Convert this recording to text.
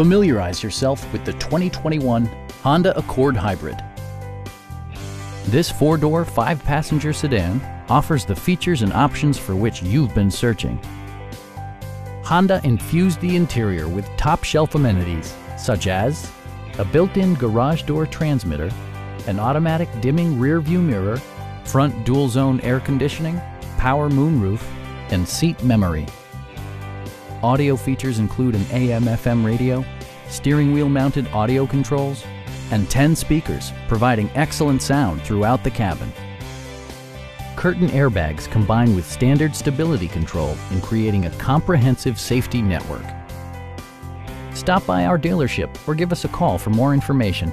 familiarize yourself with the 2021 Honda Accord Hybrid. This four-door, five-passenger sedan offers the features and options for which you've been searching. Honda infused the interior with top-shelf amenities such as a built-in garage door transmitter, an automatic dimming rear-view mirror, front dual-zone air conditioning, power moonroof, and seat memory. Audio features include an AM-FM radio, steering wheel mounted audio controls, and 10 speakers, providing excellent sound throughout the cabin. Curtain airbags combine with standard stability control in creating a comprehensive safety network. Stop by our dealership or give us a call for more information.